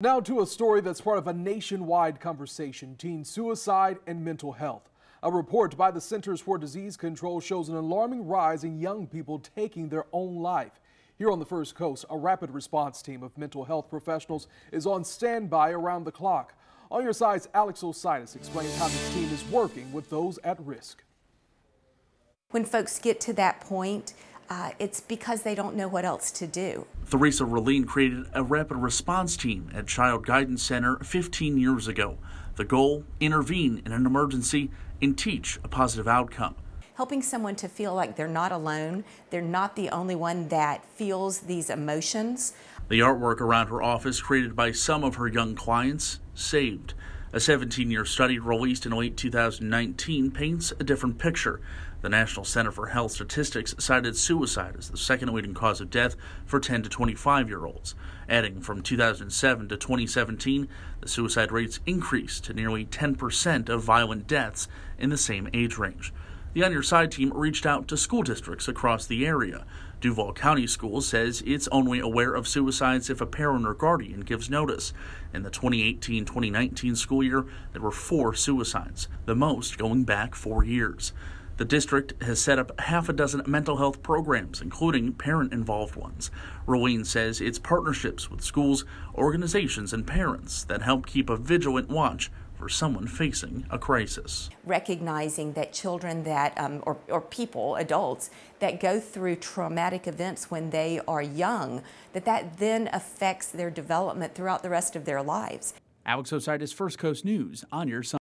Now to a story that's part of a nationwide conversation, teen suicide and mental health. A report by the Centers for Disease Control shows an alarming rise in young people taking their own life. Here on the First Coast, a rapid response team of mental health professionals is on standby around the clock. On your side's Alex Ositis explains how this team is working with those at risk. When folks get to that point, uh, it's because they don't know what else to do. Theresa Rulien created a rapid response team at Child Guidance Center 15 years ago. The goal intervene in an emergency and teach a positive outcome. Helping someone to feel like they're not alone, they're not the only one that feels these emotions. The artwork around her office, created by some of her young clients, saved. A 17 year study released in late 2019 paints a different picture. The National Center for Health Statistics cited suicide as the second leading cause of death for 10 to 25 year olds. Adding from 2007 to 2017, the suicide rates increased to nearly 10% of violent deaths in the same age range. The On Your Side team reached out to school districts across the area. Duval County Schools says it's only aware of suicides if a parent or guardian gives notice. In the 2018 2019 school year, there were four suicides, the most going back four years. The district has set up half a dozen mental health programs, including parent involved ones. Rulien says it's partnerships with schools, organizations, and parents that help keep a vigilant watch for someone facing a crisis. Recognizing that children that, um, or, or people, adults, that go through traumatic events when they are young, that that then affects their development throughout the rest of their lives. Alex Ositis, First Coast News, on your side.